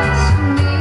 me.